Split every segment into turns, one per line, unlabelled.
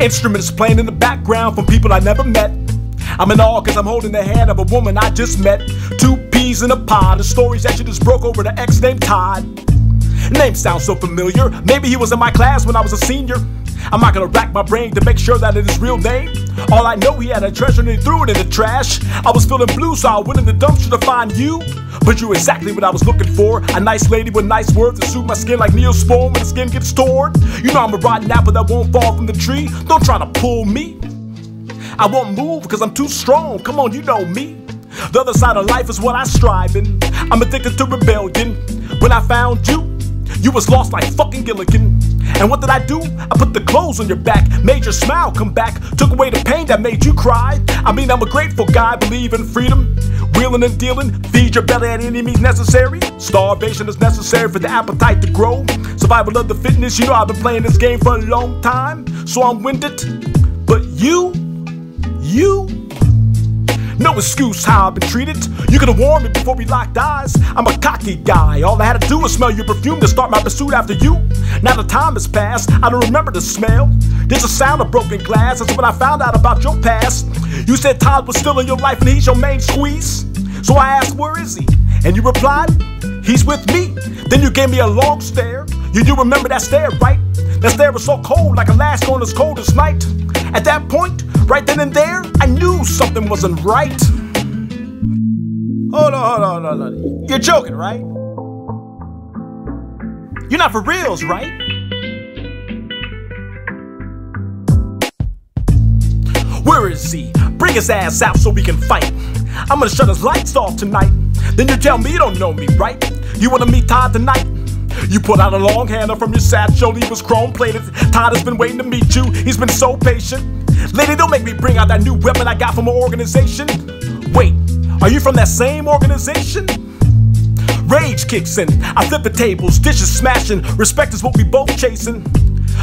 Instruments playing in the background from people I never met. I'm in awe cause I'm holding the hand of a woman I just met. Two peas in a pod, the stories that you just broke over the ex named Todd. Name sounds so familiar. Maybe he was in my class when I was a senior. I'm not gonna rack my brain to make sure that it is real name. All I know, he had a treasure and he threw it in the trash. I was feeling blue, so I went in the dumpster to find you. But you're exactly what I was looking for. A nice lady with nice words to suit my skin like Neosporin when the skin gets torn. You know I'm a rotten apple that won't fall from the tree. Don't try to pull me. I won't move because I'm too strong. Come on, you know me. The other side of life is what I strive in. I'm addicted to rebellion. When I found you, you was lost like fucking Gilligan. And what did I do? I put the clothes on your back, made your smile come back, took away the pain that made you cry. I mean, I'm a grateful guy, believe in freedom. Wheeling and dealing, feed your belly at any means necessary. Starvation is necessary for the appetite to grow. Survival of the fitness, you know I've been playing this game for a long time, so I'm winded. But you, you, no excuse how I've been treated. You could've warned me before we locked eyes. I'm a cocky guy. All I had to do was smell your perfume to start my pursuit after you. Now the time has passed. I don't remember the smell. There's a sound of broken glass. That's when I found out about your past. You said Todd was still in your life and he's your main squeeze. So I asked, where is he? And you replied, he's with me. Then you gave me a long stare. You do remember that stare, right? That stare was so cold, like a last on this coldest night. At that point, right then and there, I knew something wasn't right. Hold on, hold on, hold on. You're joking, right? You're not for reals, right? Where is he? Bring his ass out so we can fight. I'm gonna shut his lights off tonight. Then you tell me you don't know me, right? You wanna meet Todd tonight? You put out a long handle from your satchel, he was chrome plated. Todd has been waiting to meet you, he's been so patient. Lady, don't make me bring out that new weapon I got from my organization. Wait, are you from that same organization? Rage kicks in, I flip the tables, dishes smashing. Respect is what we both chasing.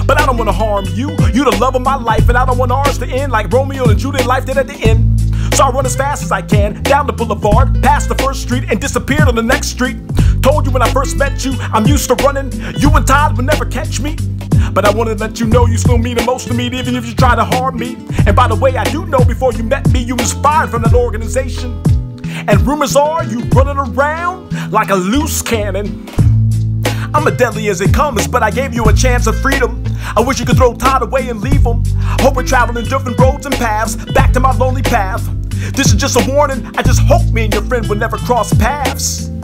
But I don't wanna harm you, you the love of my life, and I don't want ours to end like Romeo and Juliet life did at the end. So I run as fast as I can, down the boulevard, past the first street, and disappeared on the next street. Told you when I first met you, I'm used to running. You and Todd would never catch me. But I to let you know you still mean the most to me, even if you try to harm me. And by the way, I do know before you met me, you inspired from that organization. And rumors are you running around like a loose cannon. I'm as deadly as it comes, but I gave you a chance of freedom. I wish you could throw Todd away and leave him. Hope we're traveling different roads and paths, back to my lonely path. This is just a warning, I just hope me and your friend will never cross paths.